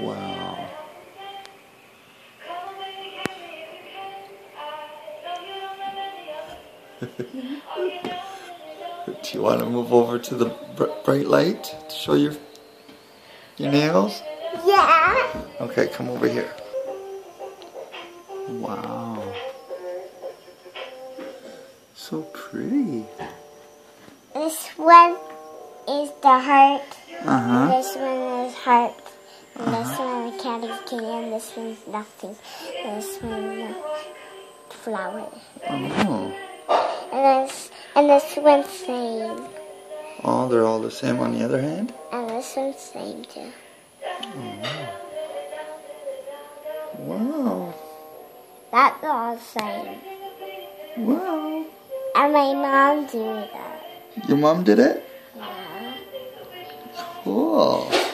Wow. Do you want to move over to the bright light to show your your nails? Yeah. Okay, come over here. Wow. So pretty. This one is the heart. Uh huh. This one is heart. And this one is. And this one's nothing. This one is uh, flower. Oh. And this and this one's same. Oh, they're all the same on the other hand? And this one's same too. Oh. Wow. That's all same. Wow. And my mom did that. Your mom did it? Yeah. Cool.